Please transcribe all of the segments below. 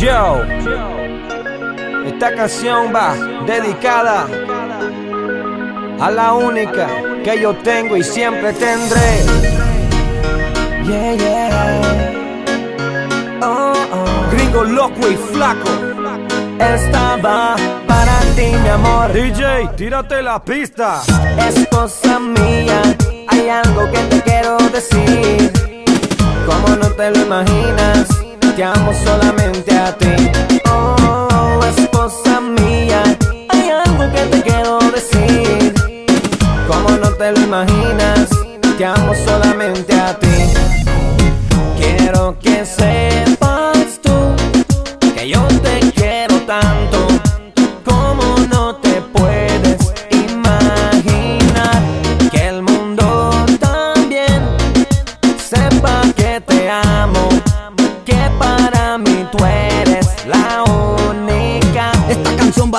Yo, esta canción va dedicada a la única que yo tengo y siempre tendré. Yeah, yeah. Oh, oh. Gringo loco y flaco. Esta va para ti, mi amor. DJ, tírate la pista. Esposa mía, hay algo que te quiero decir. Como no te lo imaginas, te amo solamente a ti. Oh, esposa mía, hay algo que te quiero decir. Como no te lo imaginas, te amo solamente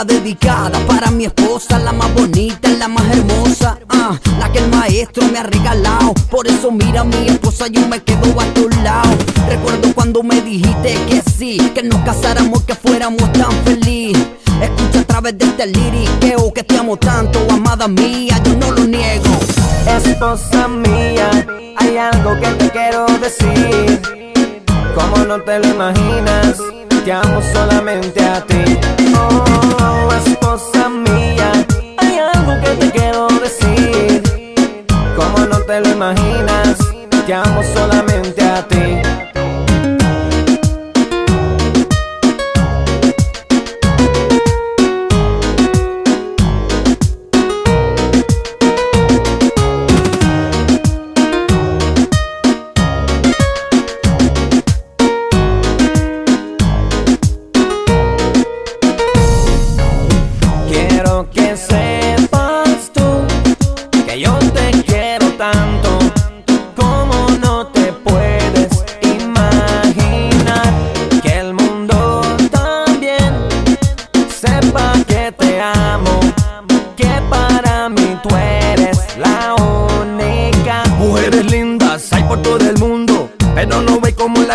dedicada para mi esposa, la más bonita, la más hermosa, ah, la que el maestro me ha regalado. Por eso mira mi esposa, yo me quedo a tu lado. Recuerdo cuando me dijiste que sí, que nos casáramos, que fuéramos tan felices. Escucha a través de este liriqueo que te amo tanto, amada mía, yo no lo niego. Esposa mía, hay algo que te quiero decir. Como no te lo imaginas, te amo solamente a ti. Oh, esposa mía, hay algo que te quiero decir. Como no te lo imaginas, te amo solamente a ti.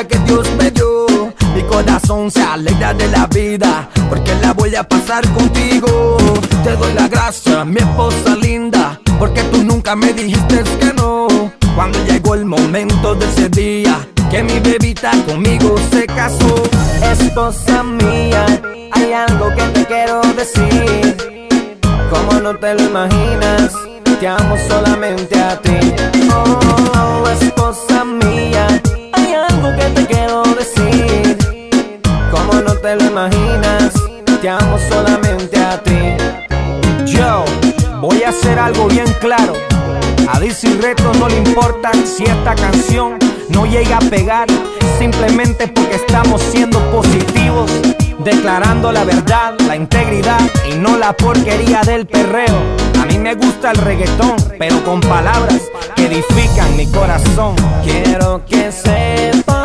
Que Dios me dio. Mi corazón se alegra de la vida porque la voy a pasar contigo. Te doy la gracia, mi esposa linda, porque tú nunca me dijiste que no. Cuando llegó el momento de ese día que mi bebita conmigo se casó. Esposa mía, hay algo que te quiero decir. Como no te lo imaginas, te amo solamente a ti. Oh, esposa te quiero decir. Como no te lo imaginas, te amo solamente a ti. Yo voy a hacer algo bien claro. A DC Reto no le importa si esta canción no llega a pegar, simplemente porque estamos siendo positivos, declarando la verdad, la integridad y no la porquería del perreo. A mí me gusta el reggaetón, pero con palabras que edifican mi corazón. Quiero que sepas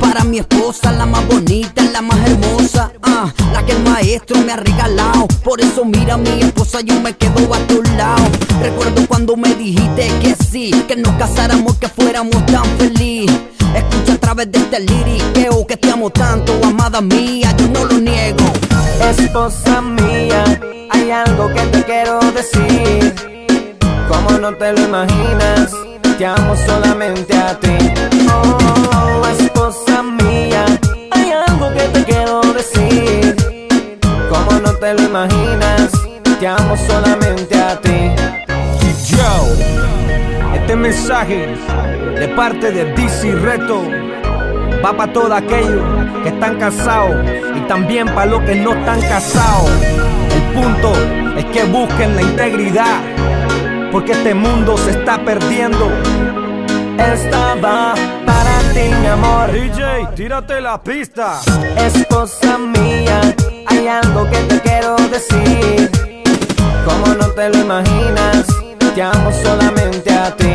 para mi esposa, la más bonita, la más hermosa, ah, la que el maestro me ha regalado. Por eso mira mi esposa, yo me quedo a tu lado. Recuerdo cuando me dijiste que sí, que nos casáramos, que fuéramos tan felices. Escucha a través de este liriqueo que te amo tanto, amada mía, yo no lo niego. Esposa mía, hay algo que te quiero decir. Como no te lo imaginas, te amo solamente a ti. Oh, esposa mía, hay algo que te quiero decir. Como no te lo imaginas, te amo solamente a ti. Yo, este mensaje de parte de DC Reto va para todos aquellos que están casados y también para los que no están casados. El punto es que busquen la integridad, porque este mundo se está perdiendo. Esta va para ti, mi amor. DJ, tírate la pista. Esposa mía, hay algo que te quiero decir. Como no te lo imaginas, te amo solamente a ti.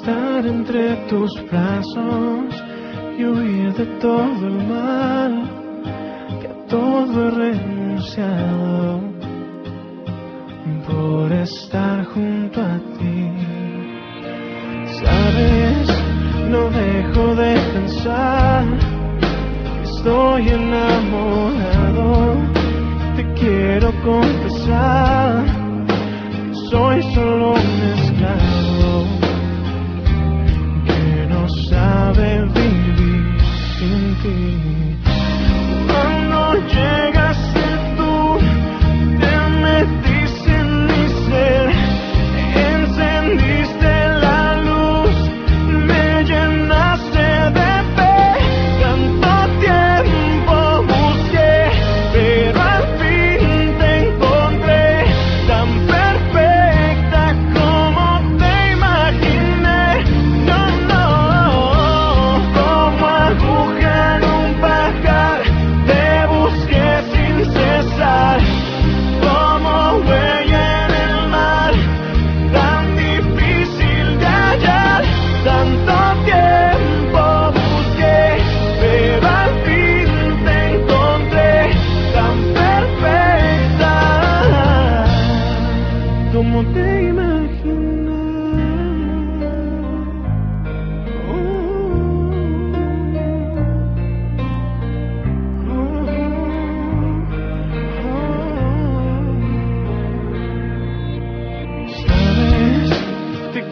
Estar entre tus brazos y huir de todo el mal, que a todo he renunciado por estar junto a ti. Sabes, no dejo de pensar, estoy enamorado te quiero confesar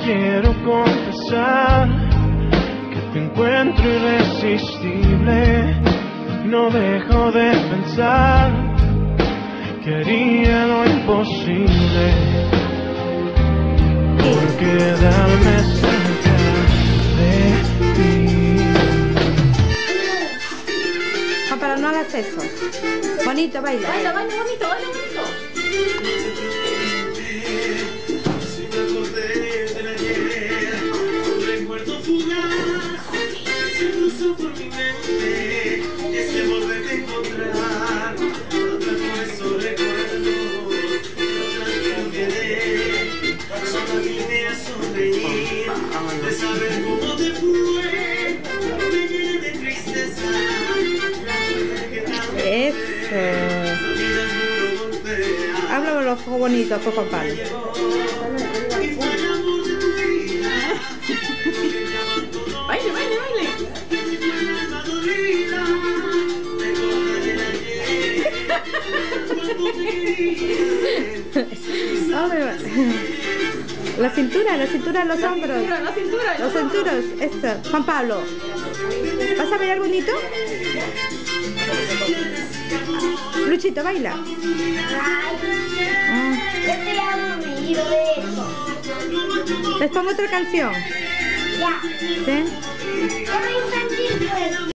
quiero confesar que te encuentro irresistible. No dejo de pensar que haría lo imposible por quedarme cerca de ti. Ah, pero no hagas eso. Bonito, baila. Baila, baila bonito, baila sonreír, de saber cómo te fue, me llené de tristeza. La mujer que tanto Eso. Habla los ojos bonitos, me abandonó. Baile, baile, baile. La cintura, la cintura, los hombros. Cintura, la cintura. Los cinturos, esto. Juan Pablo. ¿Vas a bailar bonito? Luchito, baila. Ah. Les pongo otra canción. Ya. ¿Sí?